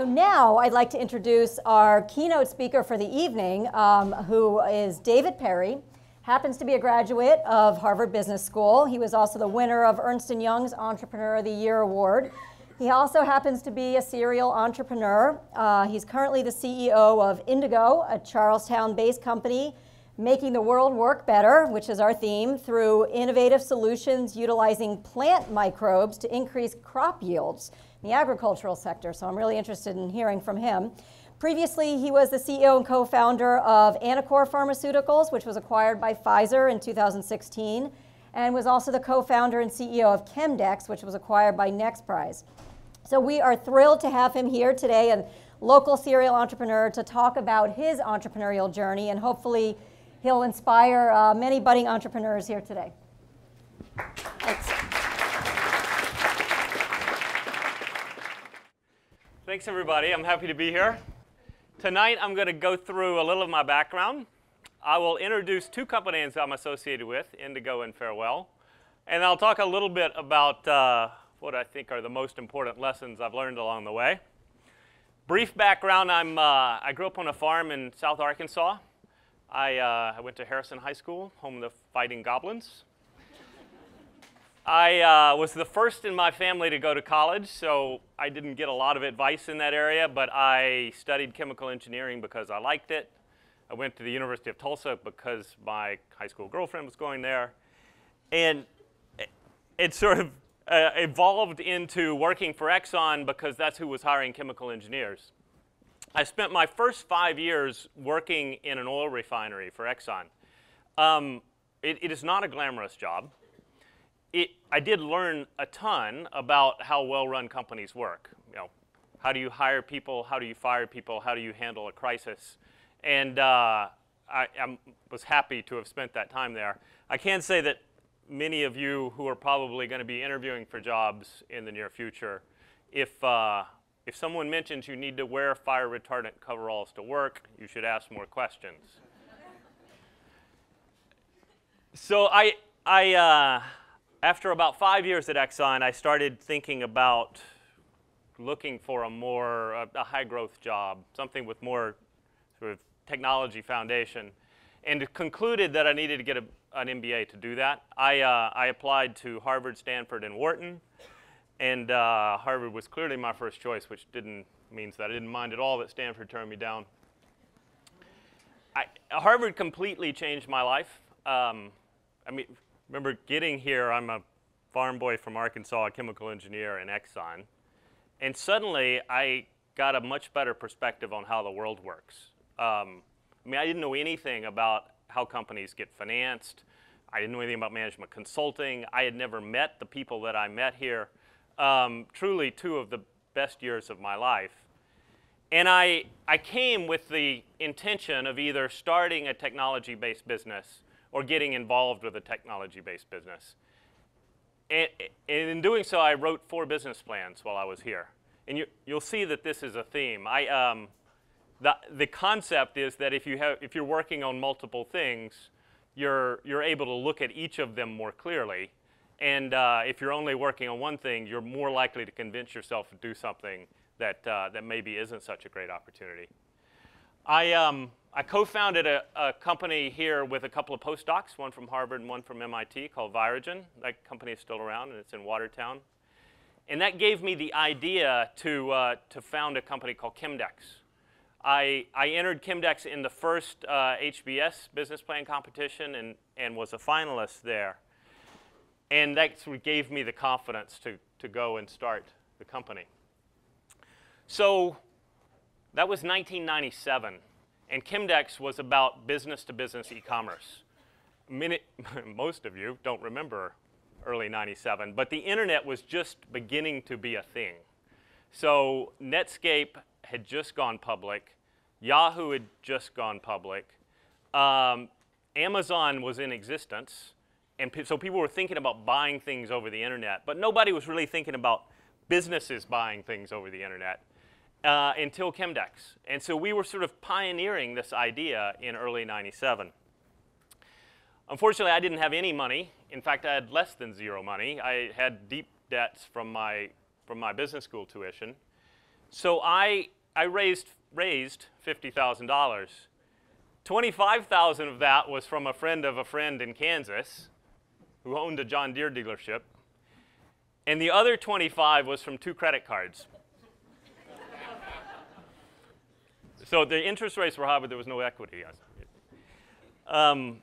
So now I'd like to introduce our keynote speaker for the evening, um, who is David Perry. Happens to be a graduate of Harvard Business School. He was also the winner of Ernst & Young's Entrepreneur of the Year Award. He also happens to be a serial entrepreneur. Uh, he's currently the CEO of Indigo, a Charlestown-based company making the world work better, which is our theme, through innovative solutions utilizing plant microbes to increase crop yields the agricultural sector. So I'm really interested in hearing from him. Previously, he was the CEO and co-founder of Anacor Pharmaceuticals, which was acquired by Pfizer in 2016, and was also the co-founder and CEO of Chemdex, which was acquired by NexPrise. So we are thrilled to have him here today, a local serial entrepreneur, to talk about his entrepreneurial journey, and hopefully he'll inspire uh, many budding entrepreneurs here today. Thanks, everybody. I'm happy to be here. Tonight, I'm going to go through a little of my background. I will introduce two companies I'm associated with, Indigo and Farewell. And I'll talk a little bit about uh, what I think are the most important lessons I've learned along the way. Brief background, I'm, uh, I grew up on a farm in South Arkansas. I, uh, I went to Harrison High School, home of the Fighting Goblins. I uh, was the first in my family to go to college, so I didn't get a lot of advice in that area, but I studied chemical engineering because I liked it. I went to the University of Tulsa because my high school girlfriend was going there. And it sort of uh, evolved into working for Exxon because that's who was hiring chemical engineers. I spent my first five years working in an oil refinery for Exxon. Um, it, it is not a glamorous job it, I did learn a ton about how well-run companies work. You know, how do you hire people? How do you fire people? How do you handle a crisis? And uh, I I'm, was happy to have spent that time there. I can say that many of you who are probably going to be interviewing for jobs in the near future, if, uh, if someone mentions you need to wear fire retardant coveralls to work, you should ask more questions. so I, I, uh, after about five years at Exxon, I started thinking about looking for a more a, a high growth job, something with more sort of technology foundation, and concluded that I needed to get a, an MBA to do that. I, uh, I applied to Harvard, Stanford, and Wharton, and uh, Harvard was clearly my first choice, which didn't means that I didn't mind at all that Stanford turned me down. I, Harvard completely changed my life. Um, I mean, remember getting here, I'm a farm boy from Arkansas, a chemical engineer in Exxon, and suddenly I got a much better perspective on how the world works. Um, I mean, I didn't know anything about how companies get financed. I didn't know anything about management consulting. I had never met the people that I met here. Um, truly two of the best years of my life. And I, I came with the intention of either starting a technology-based business or getting involved with a technology-based business. And, in doing so, I wrote four business plans while I was here. And you, will see that this is a theme. I, um, the, the concept is that if, you have, if you're working on multiple things, you're, you're able to look at each of them more clearly. And uh, if you're only working on one thing, you're more likely to convince yourself to do something that, uh, that maybe isn't such a great opportunity. I, um, I co-founded a, a, company here with a couple of postdocs, one from Harvard and one from MIT called Virogen. That company is still around and it's in Watertown. And that gave me the idea to, uh, to found a company called Chemdex. I, I entered Chemdex in the first uh, HBS business plan competition and, and was a finalist there. And that sort of gave me the confidence to, to go and start the company. So that was 1997. And Chemdex was about business-to-business e-commerce. most of you don't remember early 97, but the internet was just beginning to be a thing. So Netscape had just gone public. Yahoo had just gone public. Um, Amazon was in existence. And so people were thinking about buying things over the internet, but nobody was really thinking about businesses buying things over the internet uh, until Chemdex. And so we were sort of pioneering this idea in early 97. Unfortunately, I didn't have any money. In fact, I had less than zero money. I had deep debts from my, from my business school tuition. So I, I raised, raised $50,000. 25,000 of that was from a friend of a friend in Kansas who owned a John Deere dealership. And the other 25 was from two credit cards. So the interest rates were high, but there was no equity. Um,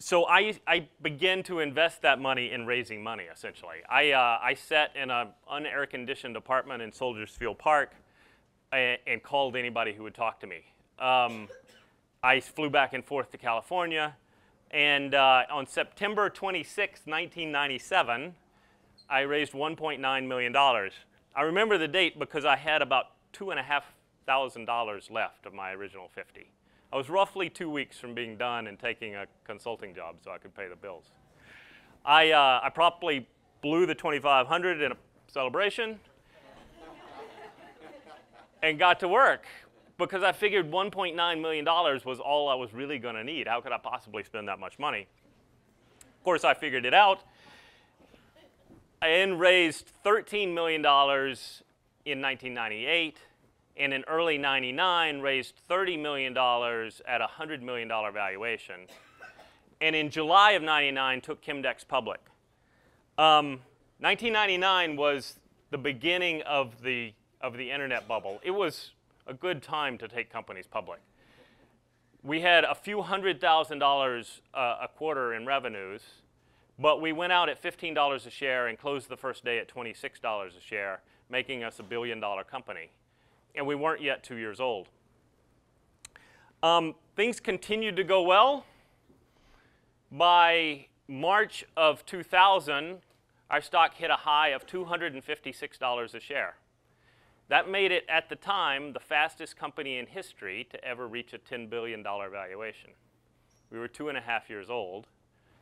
so I, I began to invest that money in raising money, essentially. I, uh, I sat in an unair-conditioned apartment in Soldiers Field Park and, and, called anybody who would talk to me. Um, I flew back and forth to California, and uh, on September 26, 1997, I raised $1.9 million. I remember the date because I had about $2,500 left of my original 50. I was roughly two weeks from being done and taking a consulting job so I could pay the bills. I, uh, I promptly blew the 2500 in a celebration and got to work because I figured $1.9 million was all I was really going to need. How could I possibly spend that much money? Of course, I figured it out. I then raised $13 million in 1998 and in early 99 raised $30 million at a $100 million valuation. And in July of 99 took Chemdex public. Um, 1999 was the beginning of the, of the internet bubble. It was a good time to take companies public. We had a few hundred thousand dollars uh, a quarter in revenues, but we went out at $15 a share and closed the first day at $26 a share, making us a billion dollar company and we weren't yet two years old. Um, things continued to go well. By March of 2000, our stock hit a high of $256 a share. That made it, at the time, the fastest company in history to ever reach a $10 billion valuation. We were two and a half years old,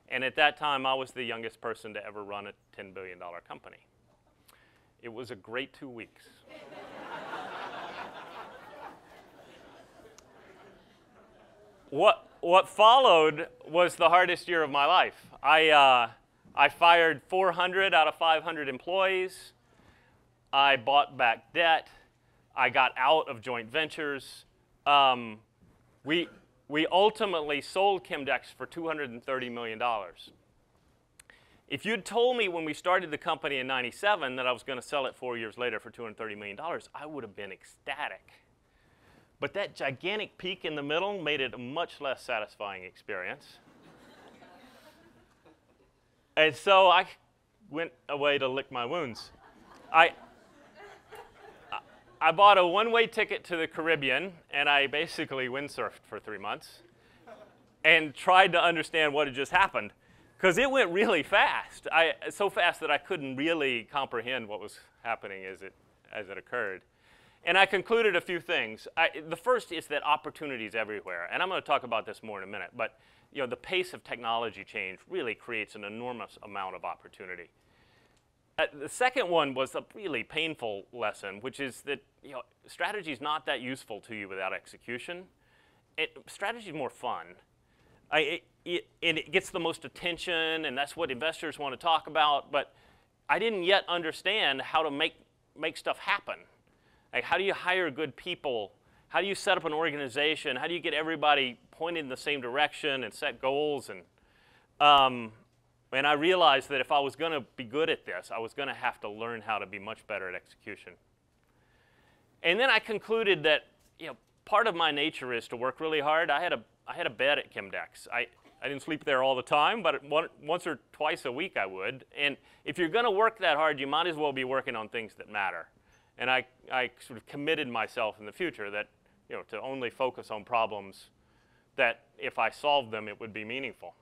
and at that time, I was the youngest person to ever run a $10 billion company. It was a great two weeks. What, what followed was the hardest year of my life. I, uh, I fired 400 out of 500 employees. I bought back debt. I got out of joint ventures. Um, we, we ultimately sold Chemdex for $230 million. If you'd told me when we started the company in 97 that I was going to sell it four years later for $230 million, I would have been ecstatic. But that gigantic peak in the middle made it a much less satisfying experience. and so I went away to lick my wounds. I, I bought a one-way ticket to the Caribbean, and I basically windsurfed for three months and tried to understand what had just happened. Because it went really fast. I, so fast that I couldn't really comprehend what was happening as it, as it occurred. And I concluded a few things. I, the first is that opportunity is everywhere. And I'm going to talk about this more in a minute. But you know, the pace of technology change really creates an enormous amount of opportunity. Uh, the second one was a really painful lesson, which is that you know, strategy is not that useful to you without execution. It, strategy is more fun. I, it, it, it gets the most attention, and that's what investors want to talk about. But I didn't yet understand how to make, make stuff happen. Like, how do you hire good people? How do you set up an organization? How do you get everybody pointed in the same direction and set goals? And, um, and I realized that if I was going to be good at this, I was going to have to learn how to be much better at execution. And then I concluded that you know, part of my nature is to work really hard. I had a, I had a bed at Chemdex. I, I didn't sleep there all the time, but one, once or twice a week I would. And if you're going to work that hard, you might as well be working on things that matter. And I, I sort of committed myself in the future that, you know, to only focus on problems that if I solved them, it would be meaningful.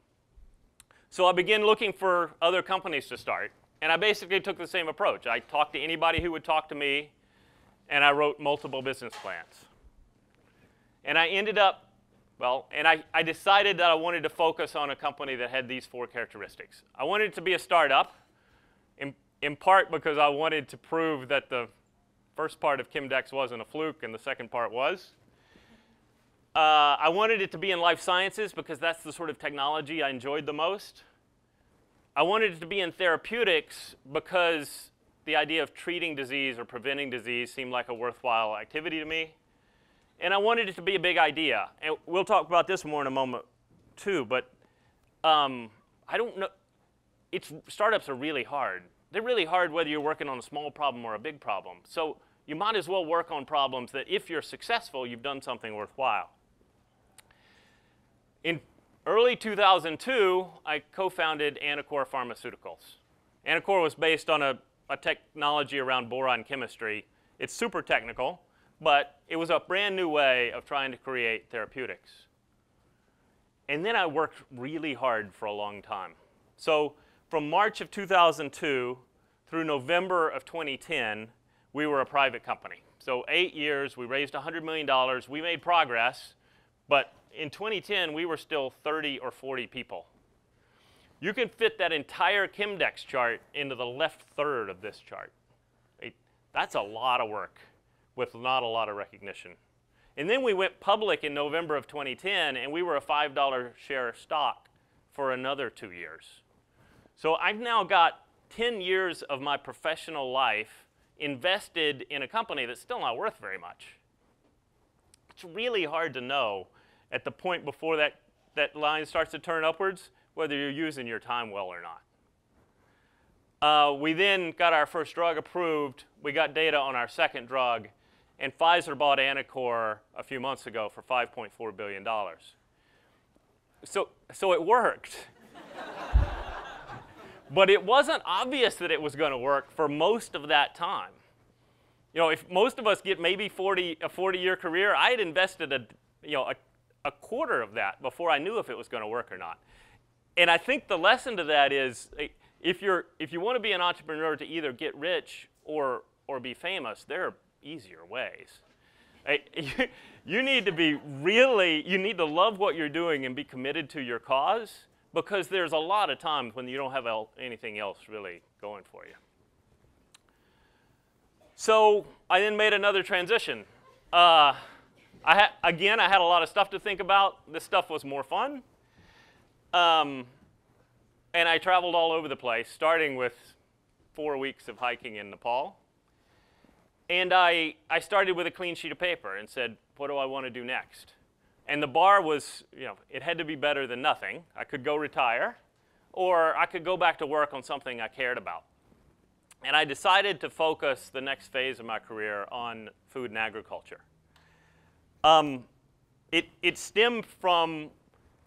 So I began looking for other companies to start. And I basically took the same approach. I talked to anybody who would talk to me, and I wrote multiple business plans. And I ended up, well, and I, I decided that I wanted to focus on a company that had these four characteristics. I wanted it to be a startup, in, in part because I wanted to prove that the first part of Chemdex wasn't a fluke, and the second part was. Uh, I wanted it to be in life sciences because that's the sort of technology I enjoyed the most. I wanted it to be in therapeutics because the idea of treating disease or preventing disease seemed like a worthwhile activity to me. And I wanted it to be a big idea. And we'll talk about this more in a moment, too. But um, I don't know. It's, startups are really hard. They're really hard whether you're working on a small problem or a big problem. So you might as well work on problems that if you're successful, you've done something worthwhile. In early 2002, I co-founded Anacor Pharmaceuticals. Anacor was based on a, a technology around boron chemistry. It's super technical, but it was a brand new way of trying to create therapeutics. And then I worked really hard for a long time. So from March of 2002 through November of 2010, we were a private company. So eight years, we raised $100 million. We made progress, but in 2010, we were still 30 or 40 people. You can fit that entire Chemdex chart into the left third of this chart. That's a lot of work with not a lot of recognition. And then we went public in November of 2010, and we were a $5 share of stock for another two years. So I've now got 10 years of my professional life invested in a company that's still not worth very much. It's really hard to know at the point before that, that line starts to turn upwards whether you're using your time well or not. Uh, we then got our first drug approved. We got data on our second drug. And Pfizer bought Anacor a few months ago for $5.4 billion. So, so it worked. but it wasn't obvious that it was going to work for most of that time. You know, if most of us get maybe 40, a 40-year career, I had invested a, you know, a, a quarter of that before I knew if it was going to work or not and I think the lesson to that is eh, if, you're, if you want to be an entrepreneur to either get rich or, or be famous, there are easier ways. Eh, you need to be really, you need to love what you're doing and be committed to your cause because there's a lot of times when you don't have anything else really going for you. So I then made another transition. Uh, I again, I had a lot of stuff to think about. This stuff was more fun. Um, and I traveled all over the place, starting with four weeks of hiking in Nepal. And I, I started with a clean sheet of paper and said, what do I want to do next? And the bar was, you know, it had to be better than nothing. I could go retire, or I could go back to work on something I cared about. And I decided to focus the next phase of my career on food and agriculture. Um, it, it stemmed from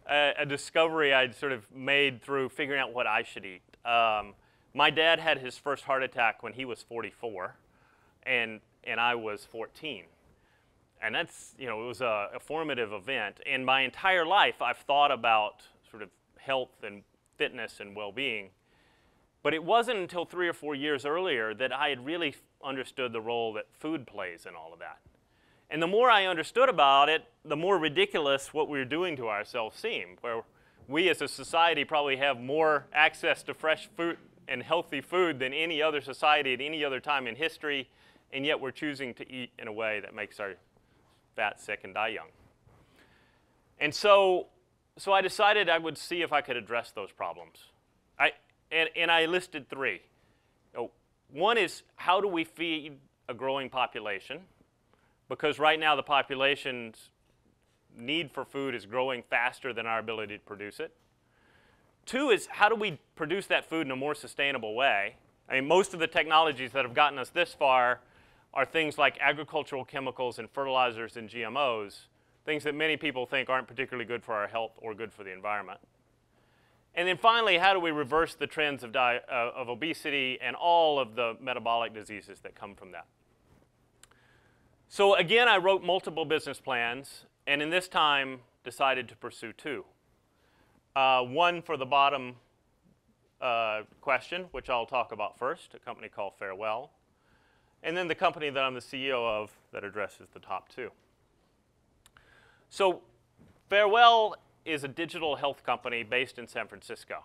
a, a, discovery I'd sort of made through figuring out what I should eat. Um, my dad had his first heart attack when he was 44, and, and I was 14. And that's, you know, it was a, a formative event. And my entire life, I've thought about sort of health and fitness and well-being. But it wasn't until three or four years earlier that I had really understood the role that food plays in all of that. And the more I understood about it, the more ridiculous what we were doing to ourselves seemed, where we as a society probably have more access to fresh food and healthy food than any other society at any other time in history, and yet we're choosing to eat in a way that makes our fat, sick, and die young. And so, so I decided I would see if I could address those problems. I, and, and I listed three. Know, one is how do we feed a growing population? because right now the population's need for food is growing faster than our ability to produce it. Two is how do we produce that food in a more sustainable way? I mean, most of the technologies that have gotten us this far are things like agricultural chemicals and fertilizers and GMOs, things that many people think aren't particularly good for our health or good for the environment. And then finally, how do we reverse the trends of, uh, of obesity and all of the metabolic diseases that come from that? So again, I wrote multiple business plans, and in this time, decided to pursue two. Uh, one for the bottom uh, question, which I'll talk about first, a company called Farewell, and then the company that I'm the CEO of that addresses the top two. So Farewell is a digital health company based in San Francisco.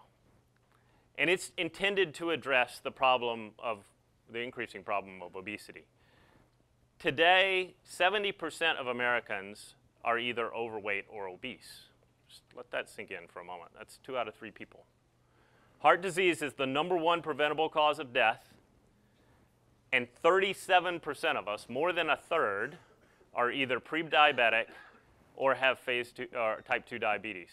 And it's intended to address the problem of the increasing problem of obesity. Today, 70% of Americans are either overweight or obese. Just let that sink in for a moment. That's two out of three people. Heart disease is the number one preventable cause of death, And 37% of us, more than a third, are either pre-diabetic or have phase two, type 2 diabetes.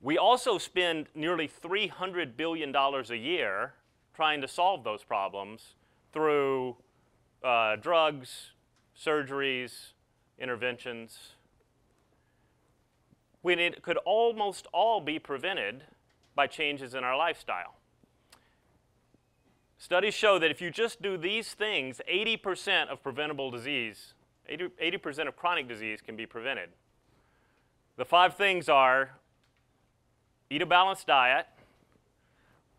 We also spend nearly $300 billion a year trying to solve those problems through uh, drugs, surgeries, interventions. When it could almost all be prevented by changes in our lifestyle. Studies show that if you just do these things, 80% of preventable disease, 80, percent of chronic disease can be prevented. The five things are eat a balanced diet,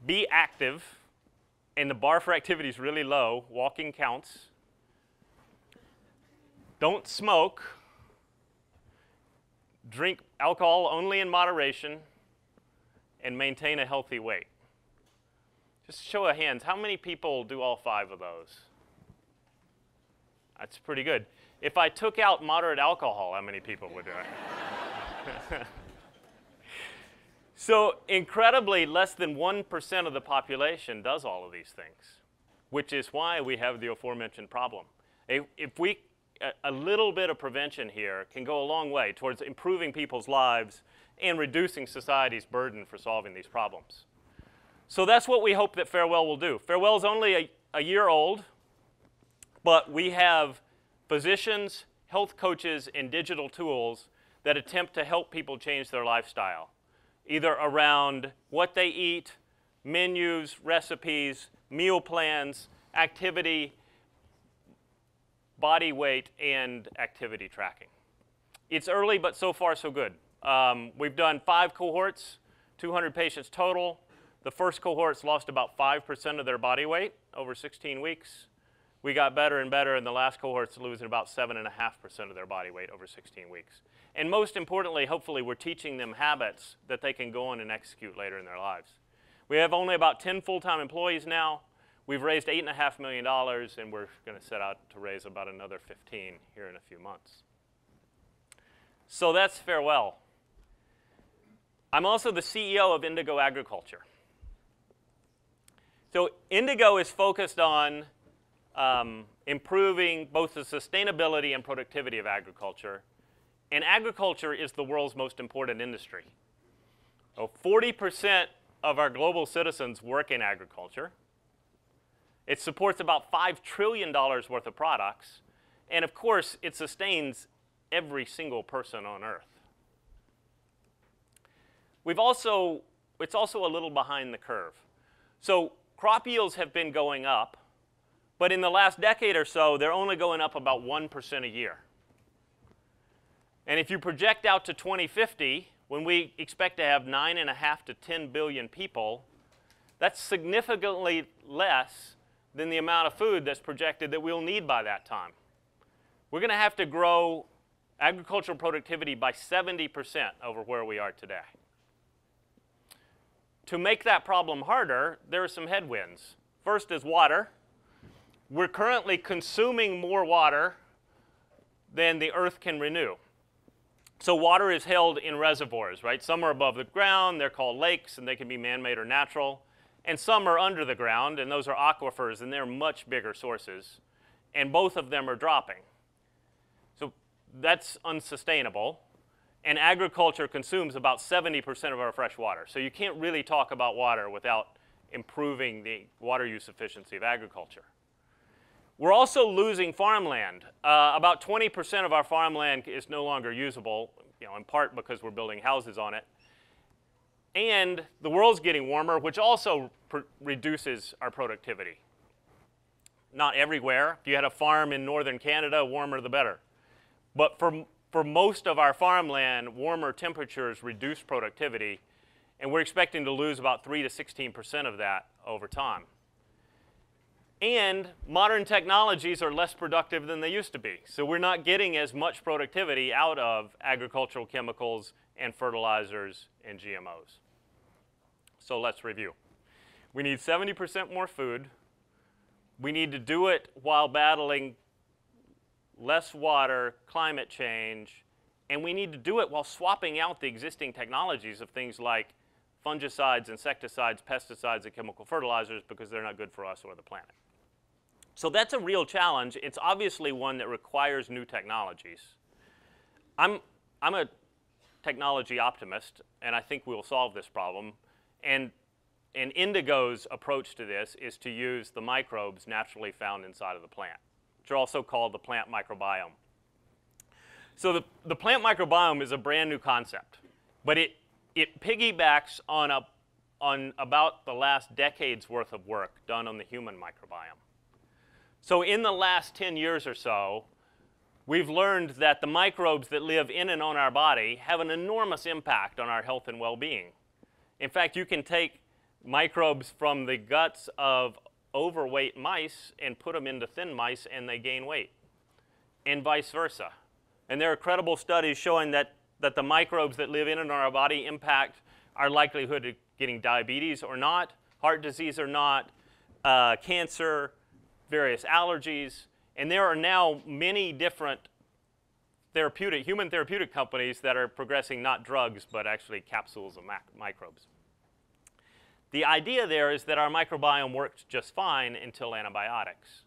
be active, and the bar for activity is really low, walking counts. Don't smoke. Drink alcohol only in moderation and maintain a healthy weight. Show of hands, how many people do all five of those? That's pretty good. If I took out moderate alcohol, how many people would do it? so, incredibly, less than 1% of the population does all of these things, which is why we have the aforementioned problem. If we, a little bit of prevention here can go a long way towards improving people's lives and reducing society's burden for solving these problems. So that's what we hope that Farewell will do. Farewell is only a, a year old, but we have physicians, health coaches, and digital tools that attempt to help people change their lifestyle, either around what they eat, menus, recipes, meal plans, activity, body weight, and activity tracking. It's early, but so far so good. Um, we've done five cohorts, 200 patients total. The first cohort's lost about 5% of their body weight over 16 weeks. We got better and better, and the last cohort's losing about 7.5% of their body weight over 16 weeks. And most importantly, hopefully, we're teaching them habits that they can go on and execute later in their lives. We have only about 10 full-time employees now. We've raised $8.5 million, and we're going to set out to raise about another 15 here in a few months. So that's farewell. I'm also the CEO of Indigo Agriculture. So Indigo is focused on um, improving both the sustainability and productivity of agriculture. And agriculture is the world's most important industry. So 40% of our global citizens work in agriculture. It supports about $5 trillion worth of products. And of course, it sustains every single person on earth. We've also, it's also a little behind the curve. So crop yields have been going up, but in the last decade or so, they're only going up about 1% a year. And if you project out to 2050, when we expect to have 9.5 to 10 billion people, that's significantly less than the amount of food that's projected that we'll need by that time. We're going to have to grow agricultural productivity by 70% over where we are today. To make that problem harder, there are some headwinds. First is water. We're currently consuming more water than the earth can renew. So water is held in reservoirs, right? Some are above the ground, they're called lakes, and they can be man-made or natural. And some are under the ground, and those are aquifers, and they're much bigger sources. And both of them are dropping. So that's unsustainable and agriculture consumes about 70% of our fresh water. So you can't really talk about water without improving the water use efficiency of agriculture. We're also losing farmland. Uh, about 20% of our farmland is no longer usable, you know, in part because we're building houses on it. And the world's getting warmer, which also reduces our productivity. Not everywhere. If you had a farm in northern Canada, warmer the better. But for for most of our farmland, warmer temperatures reduce productivity, and we're expecting to lose about 3 to 16% of that over time. And modern technologies are less productive than they used to be. So we're not getting as much productivity out of agricultural chemicals and fertilizers and GMOs. So let's review. We need 70% more food. We need to do it while battling less water, climate change, and we need to do it while swapping out the existing technologies of things like fungicides, insecticides, pesticides, and chemical fertilizers because they're not good for us or the planet. So that's a real challenge. It's obviously one that requires new technologies. I'm, I'm a technology optimist, and I think we'll solve this problem. And, and Indigo's approach to this is to use the microbes naturally found inside of the plant, which are also called the plant microbiome. So the, the plant microbiome is a brand new concept, but it, it piggybacks on, a, on about the last decade's worth of work done on the human microbiome. So in the last 10 years or so, we've learned that the microbes that live in and on our body have an enormous impact on our health and well-being. In fact, you can take microbes from the guts of overweight mice and put them into thin mice and they gain weight, and vice versa. And there are credible studies showing that, that the microbes that live in and on our body impact our likelihood of getting diabetes or not, heart disease or not, uh, cancer, various allergies, and there are now many different therapeutic, human therapeutic companies that are progressing not drugs, but actually capsules of microbes. The idea there is that our microbiome works just fine until antibiotics.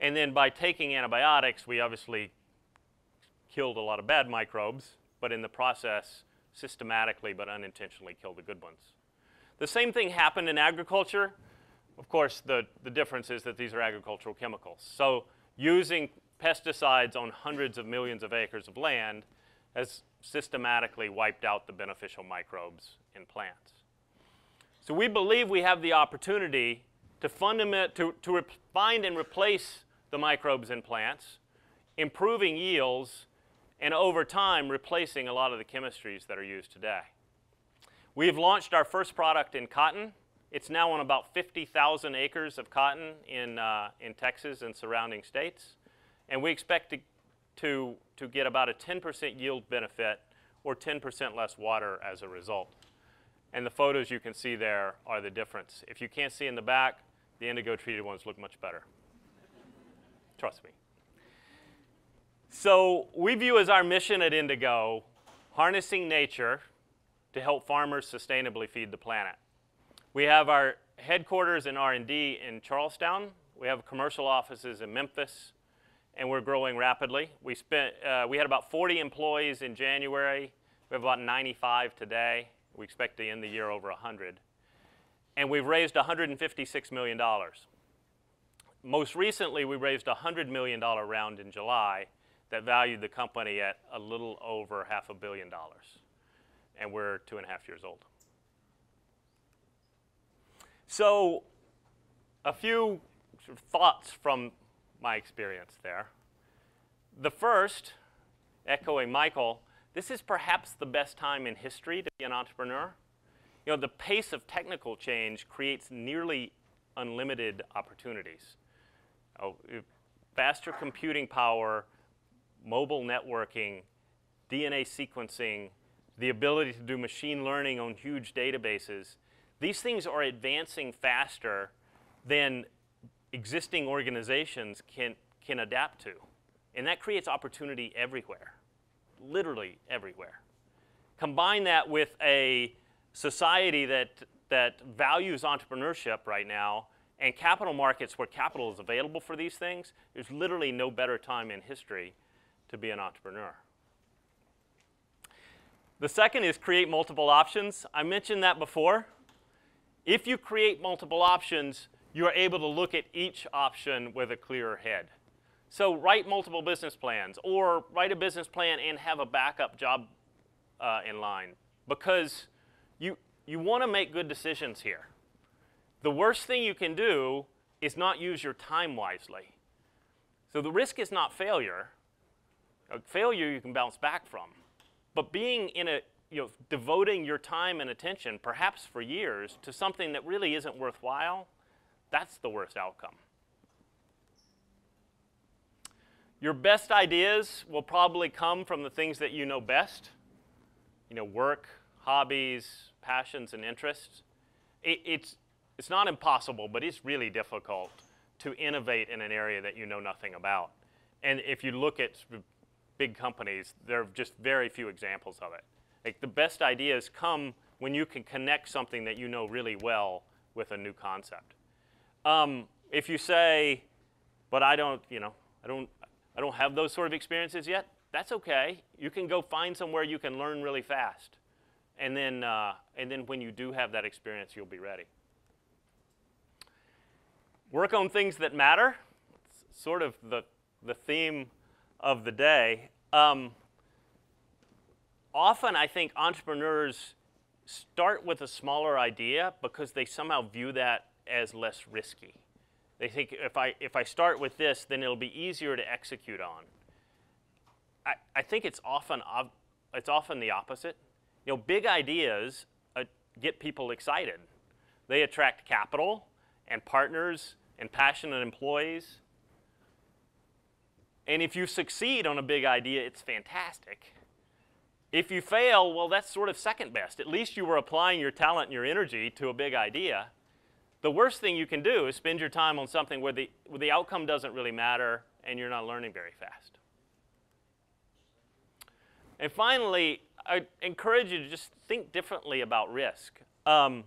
And then by taking antibiotics, we obviously killed a lot of bad microbes, but in the process, systematically but unintentionally killed the good ones. The same thing happened in agriculture. Of course, the, the difference is that these are agricultural chemicals. So using pesticides on hundreds of millions of acres of land has systematically wiped out the beneficial microbes in plants. So we believe we have the opportunity to, fundament, to, to find and replace the microbes in plants, improving yields and over time replacing a lot of the chemistries that are used today. We have launched our first product in cotton. It's now on about 50,000 acres of cotton in, uh, in Texas and surrounding states. And we expect to, to, to get about a 10% yield benefit or 10% less water as a result. And the photos you can see there are the difference. If you can't see in the back, the indigo treated ones look much better. Trust me. So we view as our mission at Indigo harnessing nature to help farmers sustainably feed the planet. We have our headquarters and R&D in Charlestown. We have commercial offices in Memphis, and we're growing rapidly. We, spent, uh, we had about 40 employees in January. We have about 95 today. We expect to end the year over 100. And we've raised $156 million. Most recently, we raised a $100 million round in July that valued the company at a little over half a billion dollars. And we're two and a half years old. So, a few sort of thoughts from my experience there. The first, echoing Michael, this is perhaps the best time in history to be an entrepreneur. You know, the pace of technical change creates nearly unlimited opportunities. Oh, faster computing power, mobile networking, DNA sequencing, the ability to do machine learning on huge databases, these things are advancing faster than existing organizations can, can adapt to. And that creates opportunity everywhere, literally everywhere. Combine that with a society that, that values entrepreneurship right now and capital markets where capital is available for these things, there's literally no better time in history to be an entrepreneur. The second is create multiple options. I mentioned that before. If you create multiple options, you are able to look at each option with a clearer head. So write multiple business plans or write a business plan and have a backup job uh, in line because you, you want to make good decisions here. The worst thing you can do is not use your time wisely. So the risk is not failure. A failure you can bounce back from. But being in a, you know, devoting your time and attention, perhaps for years, to something that really isn't worthwhile, that's the worst outcome. Your best ideas will probably come from the things that you know best. You know, work, hobbies, passions, and interests. It, it's, it's not impossible, but it's really difficult to innovate in an area that you know nothing about. And if you look at big companies, there are just very few examples of it. Like the best ideas come when you can connect something that you know really well with a new concept. Um, if you say, but I don't, you know, I don't, I don't have those sort of experiences yet. That's okay. You can go find somewhere you can learn really fast, and then, uh, and then when you do have that experience, you'll be ready. Work on things that matter. It's sort of the the theme of the day. Um, often, I think entrepreneurs start with a smaller idea because they somehow view that as less risky. They think if I, if I start with this, then it'll be easier to execute on. I, I think it's often, it's often the opposite. You know, big ideas uh, get people excited. They attract capital and partners and passionate employees. And if you succeed on a big idea, it's fantastic. If you fail, well, that's sort of second best. At least you were applying your talent and your energy to a big idea. The worst thing you can do is spend your time on something where the, where the outcome doesn't really matter and you're not learning very fast. And finally, I encourage you to just think differently about risk. Um,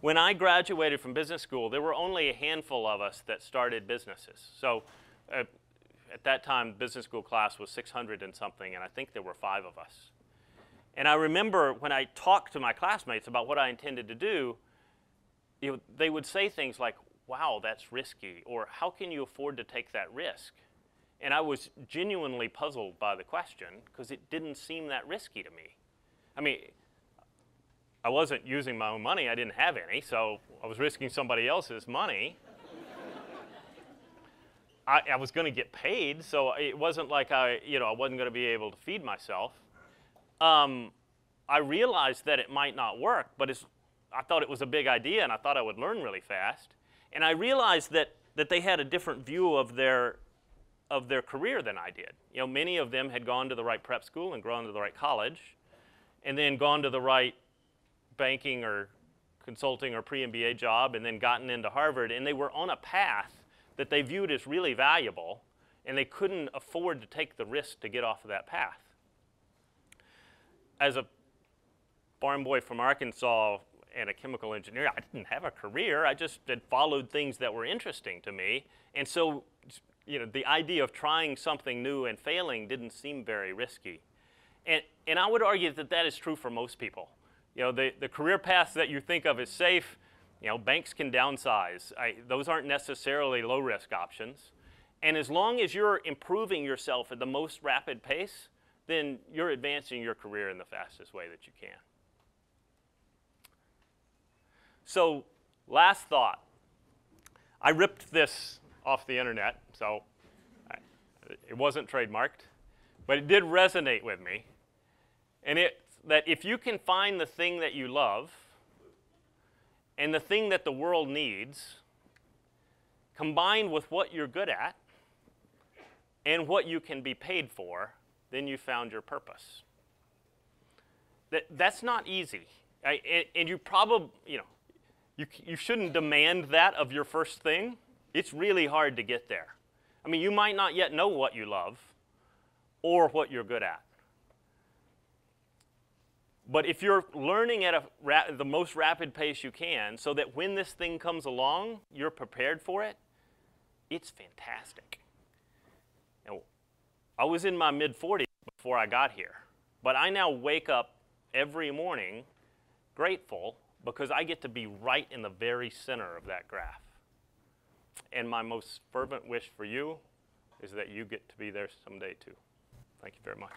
when I graduated from business school, there were only a handful of us that started businesses. So uh, at that time, business school class was 600 and something, and I think there were five of us. And I remember when I talked to my classmates about what I intended to do, you know, they would say things like, wow, that's risky, or how can you afford to take that risk? And I was genuinely puzzled by the question because it didn't seem that risky to me. I mean, I wasn't using my own money, I didn't have any, so I was risking somebody else's money. I, I was going to get paid, so it wasn't like I, you know, I wasn't going to be able to feed myself. Um, I realized that it might not work, but I thought it was a big idea, and I thought I would learn really fast. And I realized that that they had a different view of their of their career than I did. You know, many of them had gone to the right prep school and gone to the right college, and then gone to the right banking or consulting or pre-MBA job, and then gotten into Harvard, and they were on a path that they viewed as really valuable, and they couldn't afford to take the risk to get off of that path. As a farm boy from Arkansas and a chemical engineer, I didn't have a career. I just had followed things that were interesting to me. And so, you know, the idea of trying something new and failing didn't seem very risky. And, and I would argue that that is true for most people. You know, the, the career paths that you think of as safe, you know, banks can downsize. I, those aren't necessarily low risk options. And as long as you're improving yourself at the most rapid pace, then you're advancing your career in the fastest way that you can. So, last thought. I ripped this off the internet, so it wasn't trademarked, but it did resonate with me. And it's that if you can find the thing that you love, and the thing that the world needs, combined with what you're good at and what you can be paid for, then you found your purpose. That, that's not easy. I, and, and, you probably, you know, you, you shouldn't demand that of your first thing. It's really hard to get there. I mean, you might not yet know what you love or what you're good at. But if you're learning at the most rapid pace you can, so that when this thing comes along, you're prepared for it, it's fantastic. Now, I was in my mid 40s before I got here, but I now wake up every morning grateful because I get to be right in the very center of that graph. And my most fervent wish for you is that you get to be there someday too. Thank you very much.